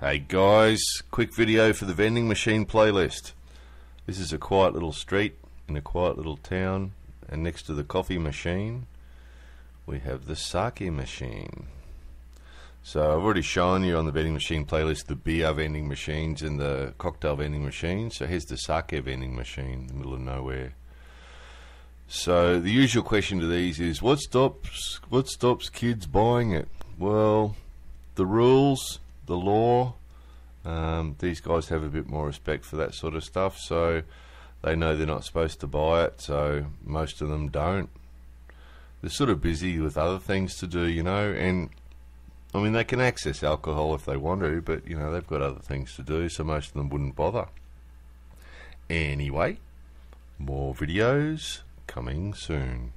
Hey guys, quick video for the vending machine playlist. This is a quiet little street in a quiet little town, and next to the coffee machine, we have the sake machine. So I've already shown you on the vending machine playlist the beer vending machines and the cocktail vending machines. So here's the sake vending machine in the middle of nowhere. So the usual question to these is what stops what stops kids buying it? Well, the rules, the law. Um, these guys have a bit more respect for that sort of stuff, so they know they're not supposed to buy it. So most of them don't. They're sort of busy with other things to do, you know, and I mean they can access alcohol if they want to, but you know they've got other things to do, so most of them wouldn't bother. Anyway, more videos coming soon.